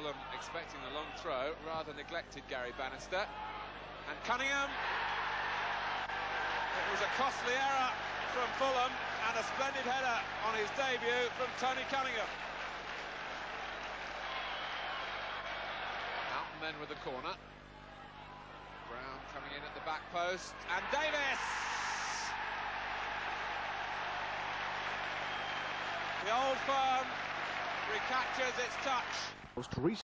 Fulham expecting a long throw, rather neglected Gary Bannister. And Cunningham. It was a costly error from Fulham and a splendid header on his debut from Tony Cunningham. Out men with the corner. Brown coming in at the back post. And Davies! The old firm recaptures its touch.